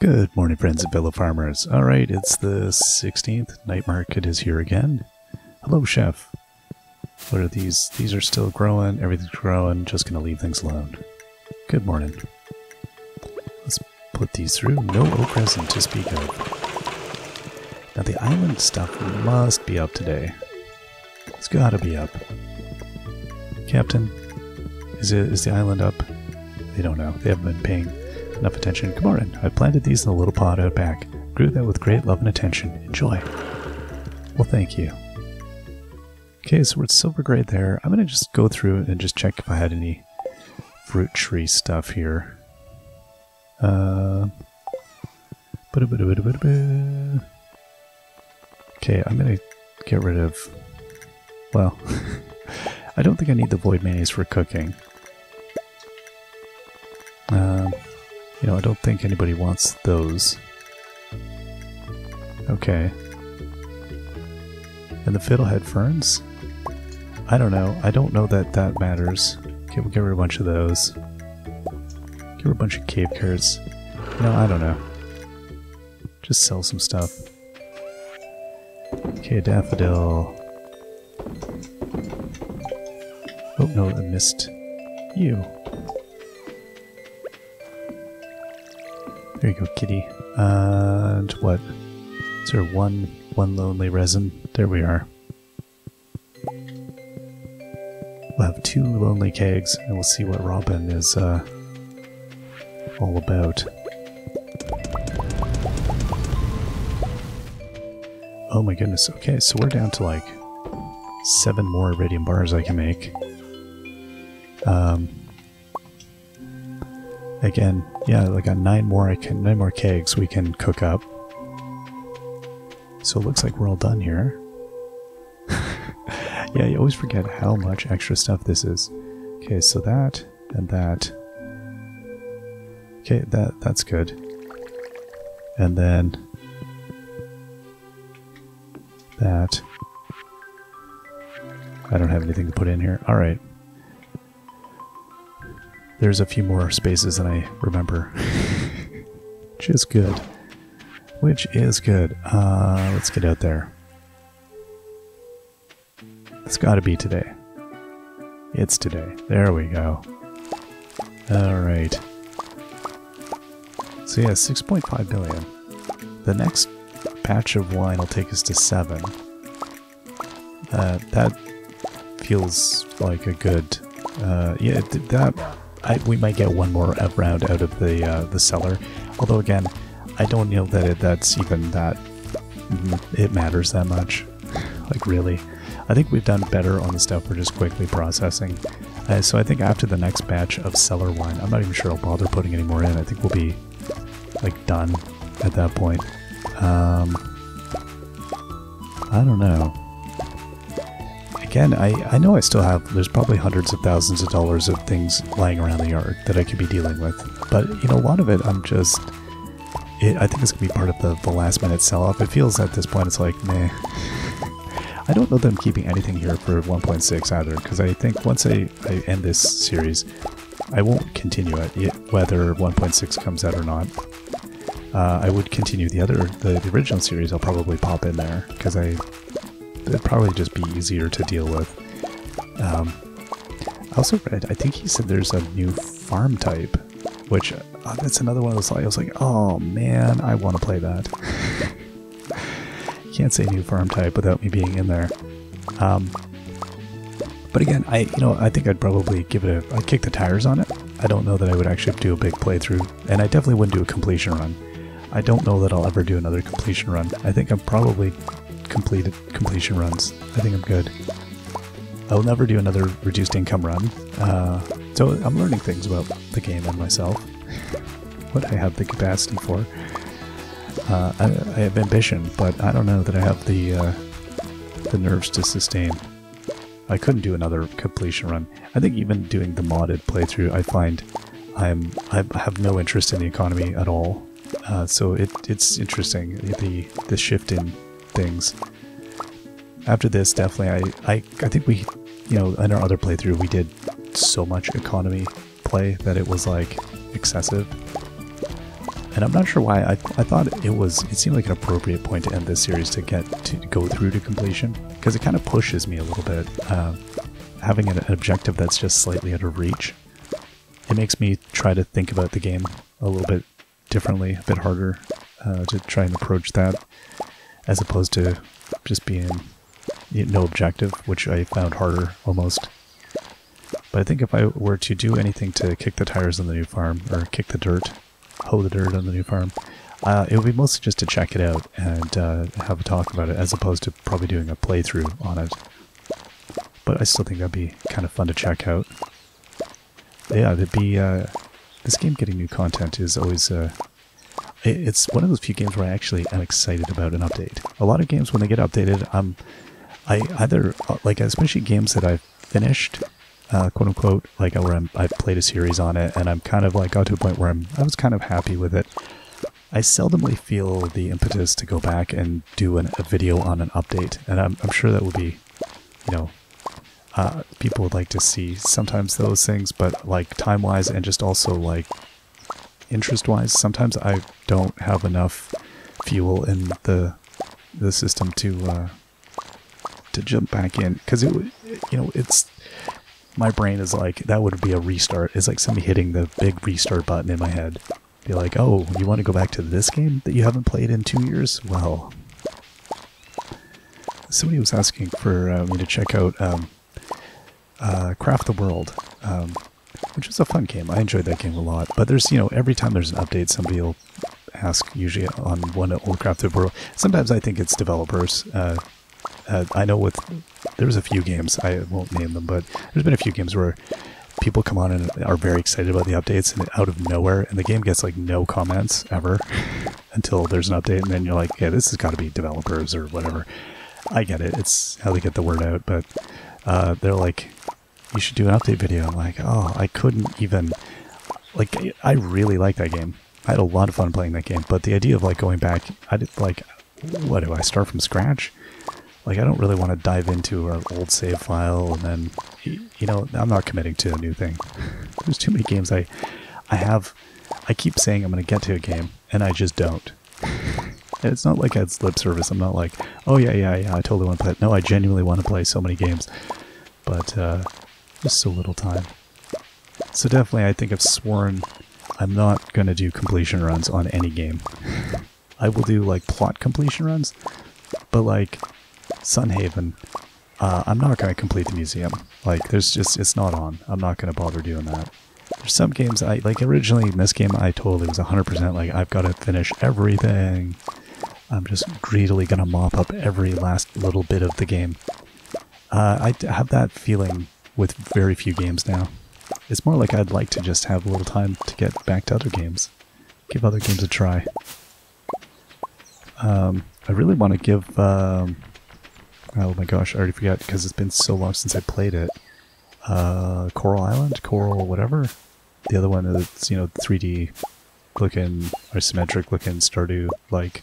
Good morning, friends and fellow farmers. All right, it's the 16th. Night market is here again. Hello, chef. What are these? These are still growing. Everything's growing. Just gonna leave things alone. Good morning. Let's put these through. No okras to speak of. Now the island stuff must be up today. It's gotta be up. Captain, is it is the island up? They don't know. They haven't been paying enough attention. On, I planted these in a little pot out back. Grew them with great love and attention. Enjoy. Well, thank you. Okay, so we're at silver grade there. I'm going to just go through and just check if I had any fruit tree stuff here. Uh, okay, I'm going to get rid of... Well, I don't think I need the void mayonnaise for cooking. You know, I don't think anybody wants those. Okay. And the fiddlehead ferns? I don't know. I don't know that that matters. Okay, we'll get rid of a bunch of those. Get rid of a bunch of cave carrots. No, I don't know. Just sell some stuff. Okay, daffodil. Oh, no, I missed you. There you go, kitty. And what? Is there one one lonely resin? There we are. We'll have two lonely kegs, and we'll see what Robin is uh, all about. Oh my goodness. Okay, so we're down to like seven more iridium bars I can make. Um, Again, yeah, like got nine more I can nine more kegs we can cook up. So it looks like we're all done here. yeah, you always forget how much extra stuff this is. Okay, so that and that. Okay, that that's good. And then that. I don't have anything to put in here. All right. There's a few more spaces than I remember. Which is good. Which is good. Uh, let's get out there. It's gotta be today. It's today. There we go. Alright. So yeah, 6.5 billion. The next batch of wine will take us to 7. Uh, that feels like a good... Uh, yeah, that I, we might get one more round out of the uh, the cellar. Although again, I don't know that it, that's even that it matters that much. like really, I think we've done better on the stuff we're just quickly processing. Uh, so I think after the next batch of cellar wine, I'm not even sure I'll bother putting any more in. I think we'll be like done at that point. Um, I don't know again, I, I know I still have, there's probably hundreds of thousands of dollars of things lying around the yard that I could be dealing with. But, you know, a lot of it I'm just, it, I think it's going to be part of the, the last minute sell-off. It feels at this point it's like, meh. I don't know that I'm keeping anything here for 1.6 either, because I think once I, I end this series, I won't continue it, whether 1.6 comes out or not. Uh, I would continue the other, the, the original series I'll probably pop in there, because I it'd probably just be easier to deal with. Um, I also read, I think he said there's a new farm type, which uh, that's another one of those. I was like, oh man, I want to play that. Can't say new farm type without me being in there. Um, but again, I you know I think I'd probably give it a I'd kick the tires on it. I don't know that I would actually do a big playthrough, and I definitely wouldn't do a completion run. I don't know that I'll ever do another completion run. I think I'm probably completed completion runs. I think I'm good. I will never do another reduced income run. Uh, so I'm learning things about the game and myself. what I have the capacity for. Uh, I, I, have ambition, but I don't know that I have the uh, the nerves to sustain. I couldn't do another completion run. I think even doing the modded playthrough, I find I'm I have no interest in the economy at all. Uh, so it it's interesting the the shift in things. After this, definitely, I, I, I think we, you know, in our other playthrough, we did so much economy play that it was like excessive. and I'm not sure why. I, I thought it was, it seemed like an appropriate point to end this series to get to go through to completion because it kind of pushes me a little bit. Uh, having an, objective that's just slightly out of reach, it makes me try to think about the game a little bit differently, a bit harder uh, to try and approach that as opposed to just being you know, no objective, which I found harder almost. But I think if I were to do anything to kick the tires on the new farm, or kick the dirt, hoe the dirt on the new farm, uh, it would be mostly just to check it out and uh, have a talk about it, as opposed to probably doing a playthrough on it. But I still think that'd be kind of fun to check out. Yeah, it'd be... Uh, this game getting new content is always... It, it's one of those few games where I actually am excited about an update. A lot of games, when they get updated, I'm... I either... Uh, like, especially games that I've finished uh, quote unquote, like where I'm, I've played a series on it and I'm kind of like got to a point where I'm, I was kind of happy with it. I seldomly feel the impetus to go back and do an, a video on an update, and I'm, I'm sure that would be, you know, uh, people would like to see sometimes those things, but like time wise and just also like interest wise, sometimes I don't have enough fuel in the the system to uh, to jump back in because it you know it's my brain is like, that would be a restart. It's like somebody hitting the big restart button in my head. Be like, oh, you want to go back to this game that you haven't played in two years? Well, somebody was asking for uh, me to check out um, uh, Craft the World, um, which was a fun game. I enjoyed that game a lot. But there's, you know, every time there's an update, somebody will ask, usually on one old Craft the World. Sometimes I think it's developers. Uh, uh, I know with there's a few games I won't name them, but there's been a few games where people come on and are very excited about the updates, and out of nowhere, and the game gets like no comments ever until there's an update, and then you're like, yeah, this has got to be developers or whatever. I get it; it's how they get the word out, but uh, they're like, you should do an update video. I'm like, oh, I couldn't even. Like, I really like that game. I had a lot of fun playing that game, but the idea of like going back, I did like, what do I start from scratch? like I don't really want to dive into an old save file and then you know I'm not committing to a new thing. There's too many games I I have I keep saying I'm going to get to a game and I just don't. And it's not like it's lip service. I'm not like, oh yeah, yeah, yeah, I totally want to play it. No, I genuinely want to play so many games, but uh, just so little time. So definitely, I think I've sworn I'm not going to do completion runs on any game. I will do like plot completion runs, but like Sunhaven, uh, I'm not going to complete the museum. Like, there's just, it's not on. I'm not going to bother doing that. There's some games, I like originally in this game, I totally was 100% like, I've got to finish everything. I'm just greedily going to mop up every last little bit of the game. Uh, I have that feeling with very few games now. It's more like I'd like to just have a little time to get back to other games. Give other games a try. Um, I really want to give um, Oh my gosh, I already forgot because it's been so long since I played it. Uh, Coral Island? Coral whatever? The other one that's, you know, 3D looking, isometric looking Stardew like.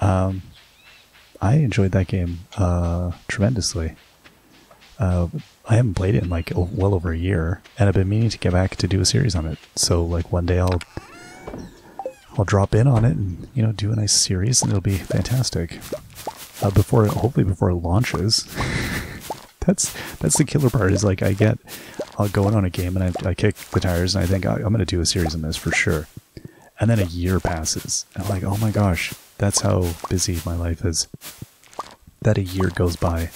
Um, I enjoyed that game uh, tremendously. Uh, I haven't played it in like well over a year, and I've been meaning to get back to do a series on it. So like one day I'll I'll drop in on it and you know do a nice series, and it'll be fantastic uh, before hopefully before it launches. that's that's the killer part. Is like I get I'll go in on a game and I, I kick the tires and I think I, am going to do a series on this for sure. And then a year passes and I'm like, oh my gosh, that's how busy my life is. That a year goes by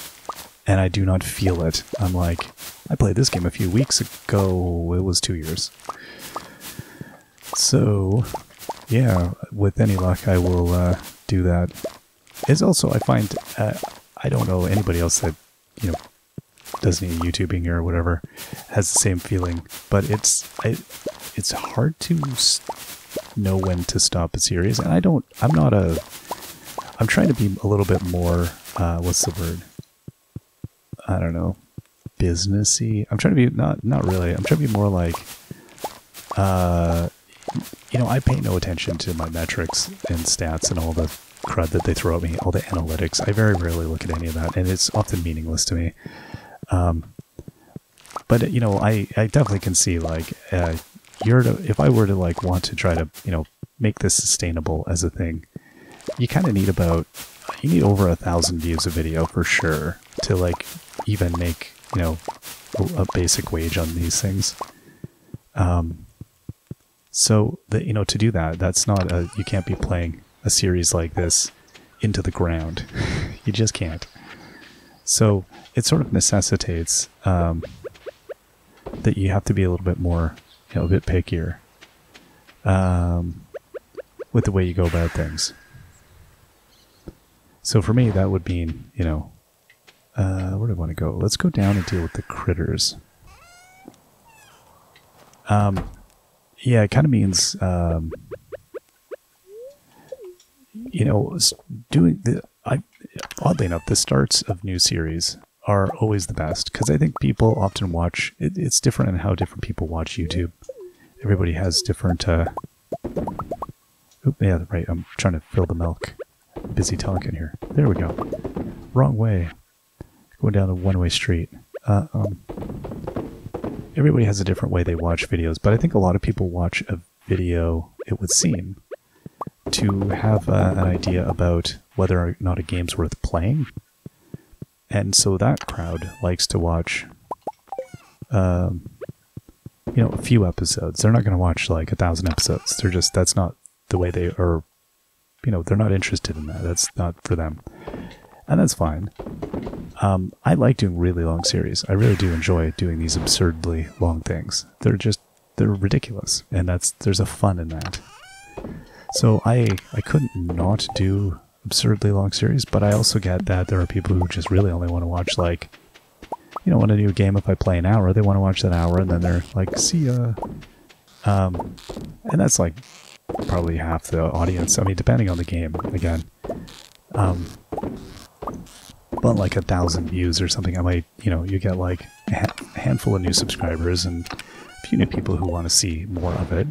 and I do not feel it. I'm like, I played this game a few weeks ago. It was two years. So, yeah, with any luck, I will uh, do that it's also, I find, uh, I don't know anybody else that, you know, does any YouTubing or whatever has the same feeling, but it's, I, it's hard to know when to stop a series. And I don't, I'm not a, I'm trying to be a little bit more, uh, what's the word? I don't know, businessy. I'm trying to be, not, not really. I'm trying to be more like, uh, you know, I pay no attention to my metrics and stats and all the crud that they throw at me, all the analytics. I very rarely look at any of that, and it's often meaningless to me. Um, but you know, I, I definitely can see like uh, you're to, if I were to like want to try to you know make this sustainable as a thing, you kind of need about you need over a thousand views a video for sure to like even make you know a basic wage on these things. Um, so that you know to do that, that's not a you can't be playing a series like this into the ground. you just can't. So it sort of necessitates um, that you have to be a little bit more, you know, a bit pickier um, with the way you go about things. So for me, that would mean, you know, uh, where do I want to go? Let's go down and deal with the critters. Um, yeah, it kind of means, um, you know, doing the. I oddly enough, the starts of new series are always the best because I think people often watch. It, it's different in how different people watch YouTube. Everybody has different. Uh, oh, yeah, right. I'm trying to fill the milk. Busy talking here. There we go. Wrong way. Going down a one-way street. Uh, um, everybody has a different way they watch videos, but I think a lot of people watch a video, it would seem, to have uh, an idea about whether or not a game's worth playing. And so that crowd likes to watch, um, you know, a few episodes. They're not going to watch like a thousand episodes. They're just, that's not the way they are, you know, they're not interested in that. That's not for them. And that's fine. Um, I like doing really long series. I really do enjoy doing these absurdly long things. They're just, they're ridiculous. And that's, there's a fun in that. So I I couldn't not do absurdly long series, but I also get that there are people who just really only want to watch like you know, do a game if I play an hour, they want to watch that hour and then they're like, see ya. Um and that's like probably half the audience. I mean depending on the game again. Um but like a thousand views or something, I might, you know, you get like a handful of new subscribers and a few new people who want to see more of it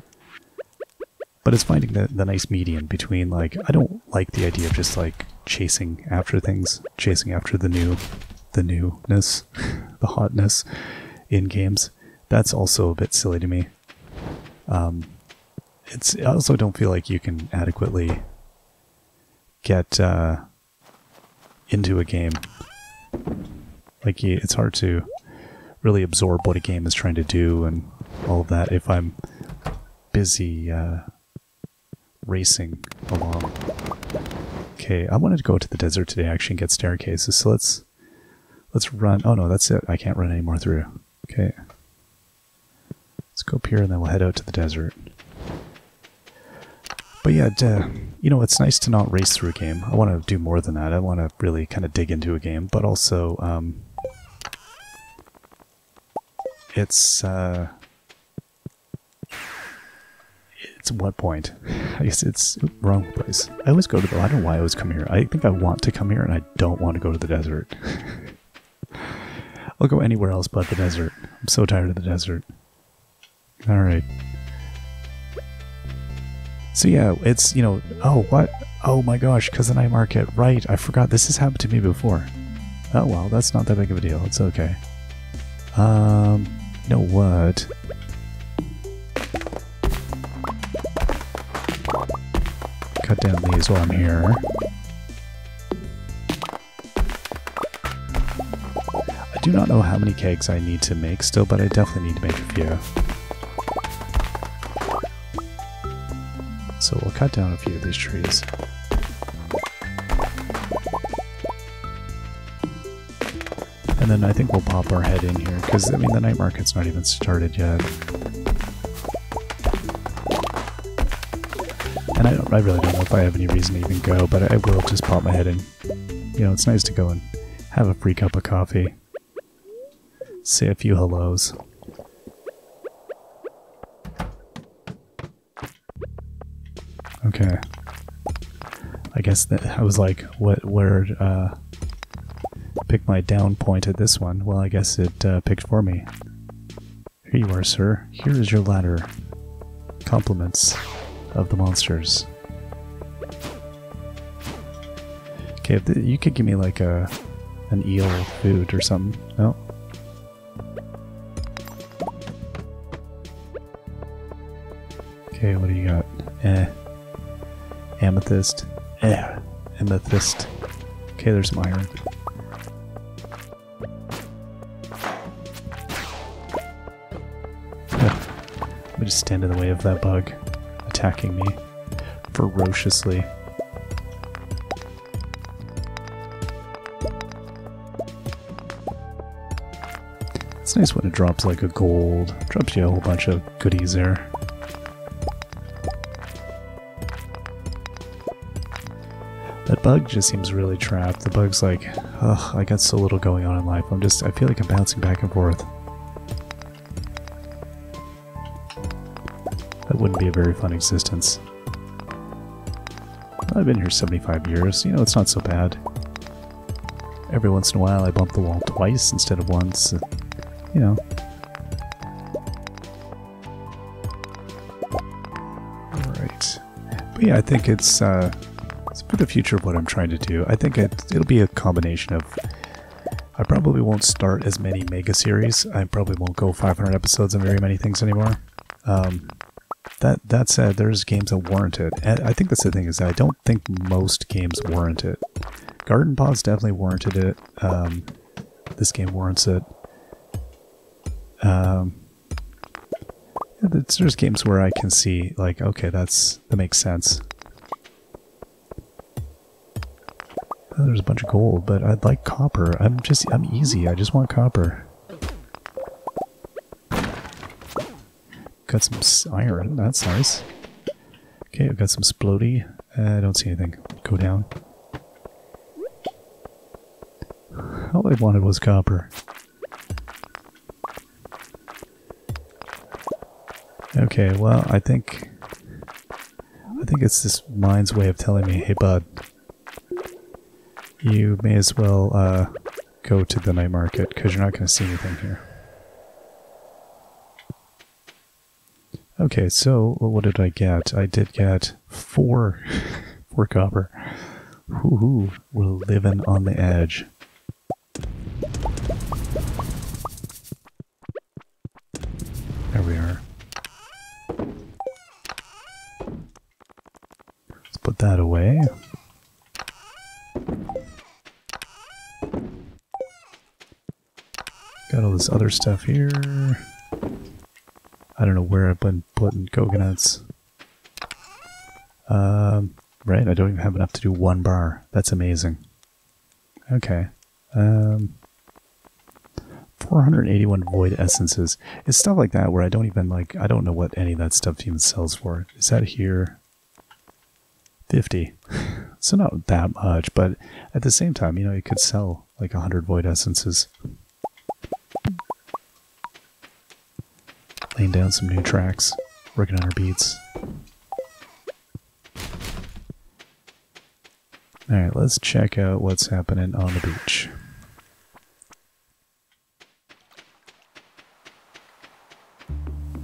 but it's finding the, the nice median between like I don't like the idea of just like chasing after things, chasing after the new, the newness, the hotness in games. That's also a bit silly to me. Um, it's I also don't feel like you can adequately get uh, into a game. Like it's hard to really absorb what a game is trying to do and all of that if I'm busy. Uh, racing along. Okay, I wanted to go to the desert today actually and get staircases, so let's let's run. Oh no, that's it. I can't run anymore through. Okay. Let's go up here and then we'll head out to the desert. But yeah, you know, it's nice to not race through a game. I want to do more than that. I want to really kind of dig into a game, but also, um, it's, uh, it's what point? I guess it's wrong place. I always go to the. I don't know why I always come here. I think I want to come here, and I don't want to go to the desert. I'll go anywhere else but the desert. I'm so tired of the desert. All right. So yeah, it's you know. Oh what? Oh my gosh! Because the night market. Right. I forgot. This has happened to me before. Oh well, that's not that big of a deal. It's okay. Um. You know what? cut down these while I'm here. I do not know how many kegs I need to make still, but I definitely need to make a few. Cut down a few of these trees. And then I think we'll pop our head in here, because, I mean, the night market's not even started yet. And I, don't, I really don't know if I have any reason to even go, but I will just pop my head in. You know, it's nice to go and have a free cup of coffee. Say a few hellos. Okay. I guess that I was like, what, where, uh, pick my down point at this one. Well, I guess it uh, picked for me. Here you are, sir. Here is your ladder. Compliments of the monsters. Okay, you could give me like a an eel food or something. No. Okay, what do you got? Eh. Amethyst. Eh, amethyst. Okay, there's some iron. Let me just stand in the way of that bug attacking me ferociously. It's nice when it drops like a gold. Drops you a whole bunch of goodies there. Bug just seems really trapped. The bug's like, ugh, I got so little going on in life. I'm just, I feel like I'm bouncing back and forth. That wouldn't be a very fun existence. I've been here 75 years. You know, it's not so bad. Every once in a while I bump the wall twice instead of once you know. Alright. But yeah, I think it's, uh, for the future of what I'm trying to do. I think it, it'll be a combination of... I probably won't start as many mega series. I probably won't go 500 episodes on very many things anymore. Um, that that said, there's games that warrant it. And I think that's the thing is I don't think most games warrant it. Garden Paws definitely warranted it. Um, this game warrants it. Um, yeah, there's games where I can see like, okay, that's that makes sense. There's a bunch of gold, but I'd like copper. I'm just I'm easy. I just want copper. Got some iron. That's nice. Okay, I've got some splody. Uh, I don't see anything. Go down. All I wanted was copper. Okay, well, I think... I think it's this mine's way of telling me, hey bud, you may as well uh, go to the night market, because you're not going to see anything here. Okay, so what did I get? I did get four, four copper. Woohoo, we're living on the edge. Got all this other stuff here. I don't know where I've been putting coconuts. Um, right, I don't even have enough to do one bar. That's amazing. Okay. Um, 481 void essences. It's stuff like that where I don't even like, I don't know what any of that stuff even sells for. Is that here? 50. so not that much, but at the same time, you know, you could sell like 100 void essences. Laying down some new tracks, working on our beats. Alright, let's check out what's happening on the beach.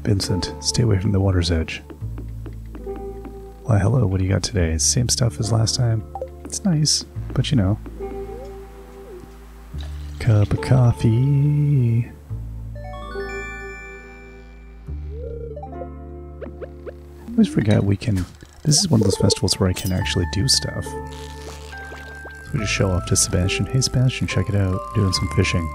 Vincent, stay away from the water's edge. Why, hello, what do you got today? Same stuff as last time? It's nice, but you know. Cup of coffee. Always forget we can... This is one of those festivals where I can actually do stuff. So we just show off to Sebastian. Hey Sebastian, check it out. Doing some fishing.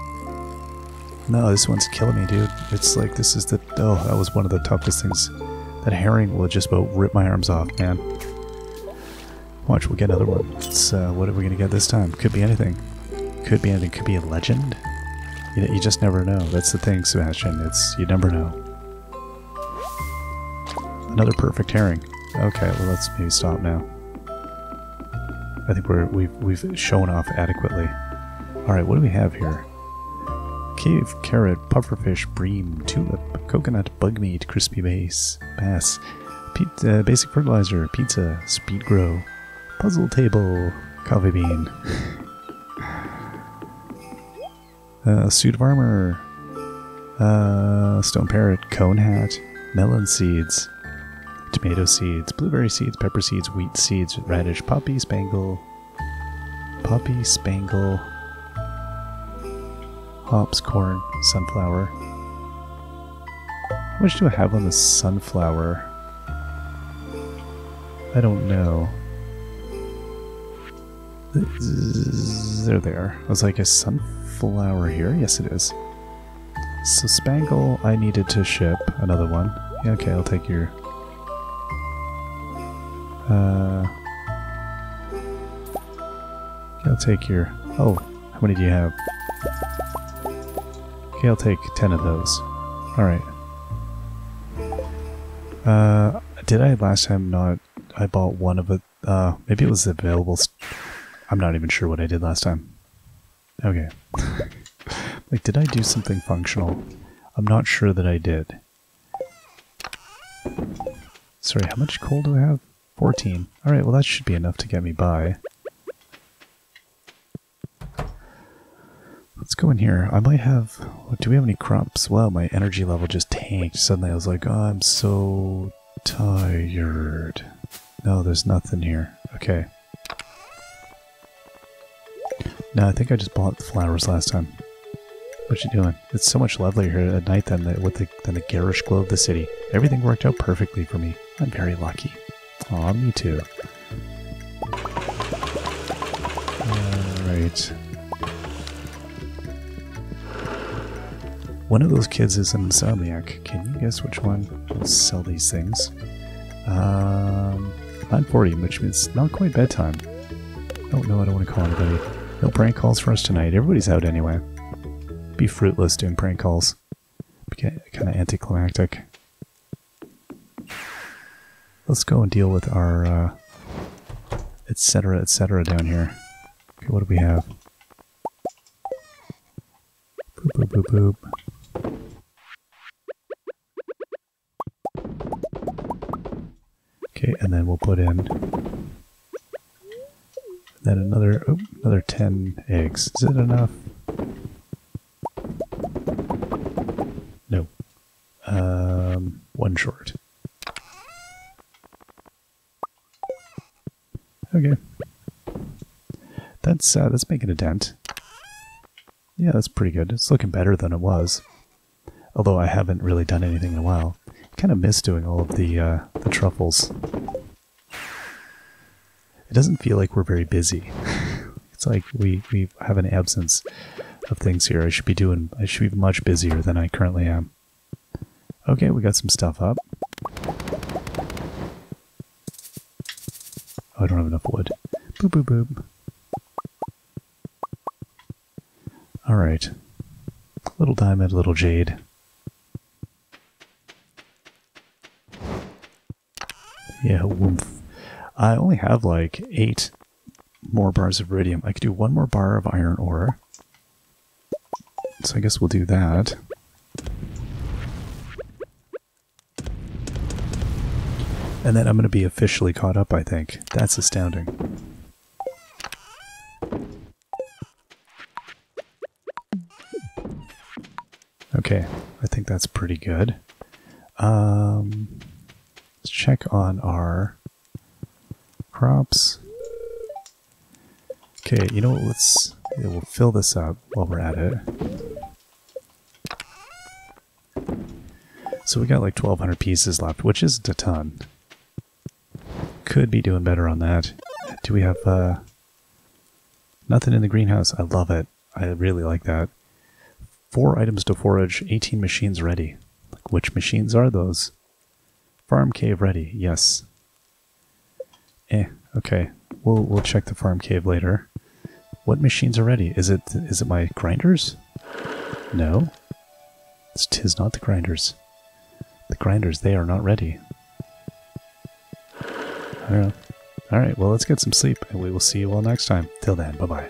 No, this one's killing me, dude. It's like, this is the... Oh, that was one of the toughest things that herring will just about rip my arms off, man. Watch, we'll get another one. It's, uh, what are we gonna get this time? Could be anything. Could be anything. Could be a legend. You, you just never know. That's the thing, Sebastian. It's, you never know. Another perfect herring. Okay, well let's maybe stop now. I think we're, we've, we've shown off adequately. Alright, what do we have here? Cave, carrot, pufferfish, bream, tulip, coconut, bugmeat, crispy base, bass, uh, basic fertilizer, pizza, speed grow, puzzle table, coffee bean, uh, suit of armor, uh, stone parrot, cone hat, melon seeds, tomato seeds, blueberry seeds, pepper seeds, wheat seeds, radish, poppy, spangle, poppy, spangle, hops, corn, sunflower. How much do I have on the sunflower? I don't know. There they are. I was like, a sunflower here? Yes, it is. So Spangle, I needed to ship another one. Yeah, okay, I'll take your... Uh... I'll take your... Oh, how many do you have? Okay, I'll take 10 of those. Alright. Uh, did I last time not... I bought one of it. Uh, maybe it was available... I'm not even sure what I did last time. Okay. like, did I do something functional? I'm not sure that I did. Sorry, how much coal do I have? 14. Alright, well that should be enough to get me by. Let's go in here. I might have... Do we have any crops? Well, my energy level just tanked. Suddenly I was like, oh, I'm so tired. No, there's nothing here. Okay. No, I think I just bought the flowers last time. What you doing? It's so much lovelier here at night than the, with the, than the garish glow of the city. Everything worked out perfectly for me. I'm very lucky. Aw, me too. Alright. One of those kids is an insomniac. Can you guess which one will sell these things? Um, 940, which means not quite bedtime. Oh no, I don't want to call anybody. No prank calls for us tonight. Everybody's out anyway. Be fruitless doing prank calls. Be kind of anticlimactic. Let's go and deal with our uh, etc. etc. down here. Okay, what do we have? Boop boop boop boop. Okay, and then we'll put in then another, oh, another 10 eggs. Is it enough? No. Um, one short. Okay. That's, uh, that's making a dent. Yeah, that's pretty good. It's looking better than it was. Although I haven't really done anything in a while. kind of miss doing all of the, uh, the truffles. It doesn't feel like we're very busy. it's like we, we have an absence of things here. I should be doing, I should be much busier than I currently am. Okay, we got some stuff up. Oh, I don't have enough wood. Boop, boop, boop. Alright. Little diamond, little jade. Yeah, woomph. I only have like eight more bars of iridium. I could do one more bar of iron ore. So I guess we'll do that. And then I'm going to be officially caught up, I think. That's astounding. Okay, I think that's pretty good. Um, let's check on our crops. Okay, you know what, let's, we'll fill this up while we're at it. So we got like 1200 pieces left, which isn't a ton. Could be doing better on that. Do we have, uh, nothing in the greenhouse? I love it. I really like that. Four items to forage, 18 machines ready. Like, which machines are those? Farm cave ready, yes. Eh, okay. We'll we'll check the farm cave later. What machines are ready? Is it is it my grinders? No. It's tis not the grinders. The grinders, they are not ready. Know. Alright, well let's get some sleep and we will see you all next time. Till then, bye bye.